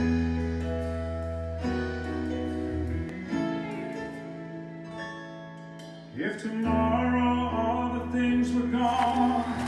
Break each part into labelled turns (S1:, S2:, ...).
S1: If tomorrow all the things were gone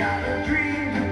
S2: got a dream.